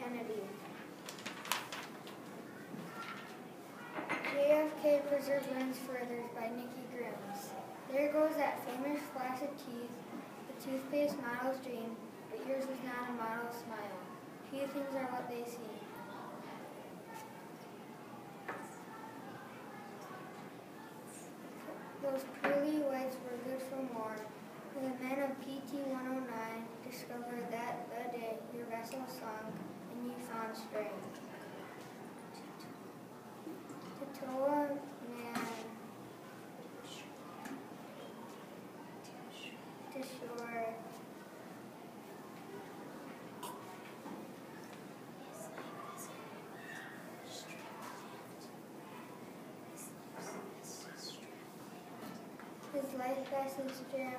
Kennedy. JFK Perseverance Furthers by Nikki Grimes. There goes that famous flash of teeth, the toothpaste model's dream, but yours is not a model smile. Few things are what they seem. Those pearly whites were good for more. The men of PT 109 discovered that the day your vessel sunk and you found strength. To tow a man to shore. His life lessons plan